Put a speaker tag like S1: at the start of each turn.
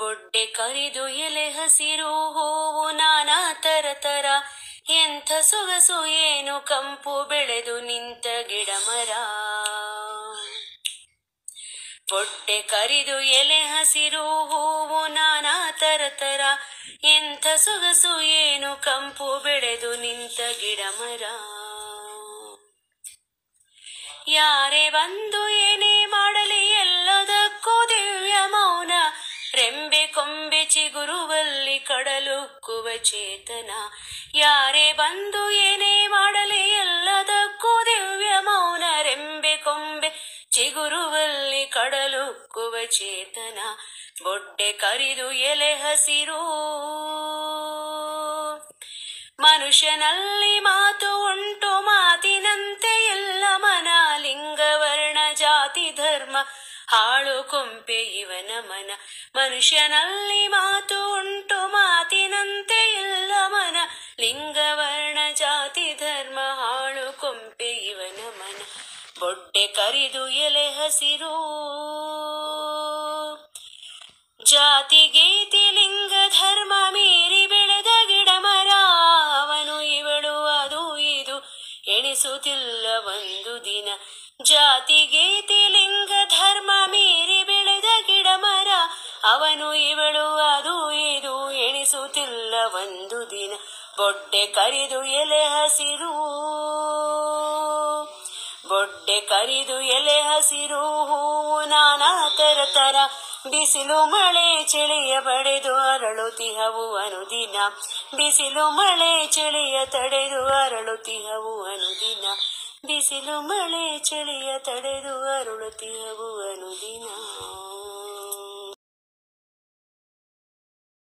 S1: ಬೊಡ್ಡೆ ಕರಿದು ಎಲೆ ಹಸಿರು ಹೂವು ನಾನಾ ತರ ತರ. ಎಂಥ ಸೊಗಸು ಏನು ಕಂಪು ಬೆಳೆದು ನಿಂತ ಗಿಡ ಮರ. ಬೊಡ್ಡೆ ಕರಿದು ಎಲೆ ಹಸಿರು ಹೂವು ನಾನಾ ತರ ತರ. ಎಂಥ ಸೊಗಸು ಏನು ಕಂಪು ಬೆಳೆದು ನಿಂತ ಗಿಡ ಮರ. ಯಾರೇ ಬಂದು ರೆಂಬೆ ಕೊಂಬೆ ಚಿಗುರುವಲ್ಲಿ ಕಡಲುಕ್ಕುವ ಚೇತನ. ಯಾರೇ ಬಂದು ಏನೇ ಮಾಡಲಿ ಎಲ್ಲದಕ್ಕೂ ದಿವ್ಯ ಮೌನ. ರೆಂಬೆ ಕೊಂಬೆ ಚಿಗುರುವಲ್ಲಿ ಕಡಲುಕ್ಕುವ ಚೇತನ. ಬೊಟ್ಟೆ ಕರಿದು ಎಲೆ ಹಸಿರು. ಮನುಷ್ಯನಲ್ಲಿ ಮಾತು ಉಂಟು ಮಾತಿನಂತೆ ಹಾಳು ಕೊಂಪೆ ಇವನ ಮನ. ಮನುಷ್ಯನಲ್ಲಿ ಮಾತು ಉಂಟು, ಮಾತಿನಂತೆ ಇಲ್ಲ ಮನ. ಲಿಂಗವರ್ಣ, ಜಾತಿ, ಧರ್ಮ, ಹಾಳು ಕೊಂಪೆ ಇವನ ಮನ. ಬೊಡ್ಡೆ ಕರಿದು ಎಲೆ ಹಸಿರು. ಜಾತಿ, ಗೀತಿ, ಲಿಂಗ, ಧರ್ಮ ಮೀರಿ ಬೆಳೆದ ಗಿಡ ಮರ. ಅವನು ಇವಳು, ಅದು ಇದು. ಎಣಿಸುತ್ತಿಲ್ಲ ಒಂದು ದಿನ. ಜಾತಿ ಗೀತಿ ಲಿಂಗ ಧರ್ಮ ಮೀರಿ ಬೆಳೆದ ಗಿಡ ಮರ. ಅವನು ಇವಳು, ಅದು ಇದು ಎಣಿಸುತ್ತಿಲ್ಲ ಒಂದು ದಿನ. ಬೊಡ್ಡೆ ಕರಿದು ಎಲೆ ಹಸಿರು. ಬೊಡ್ಡೆ ಕರಿದು ಎಲೆ ಹಸಿರು. ಹೂವು ನಾನಾ ತರ ತರ ಬಿಸಿಲು ಮಳೆ ಚಳಿಯ ಬಡೆದು ಅರಳುತಿಹವು ಅನುದಿನ. ಬಿಸಿಲು ಮಳೆ ಚಳಿಯ ತಡೆದು ಅರಳುತಿಹವು ಅನುದಿನ. ಬಿಸಿಲು ಮಳೆ ಚಳಿಯ ತಡೆದು ಅರಳುತಿಹವು ಅನುದಿನ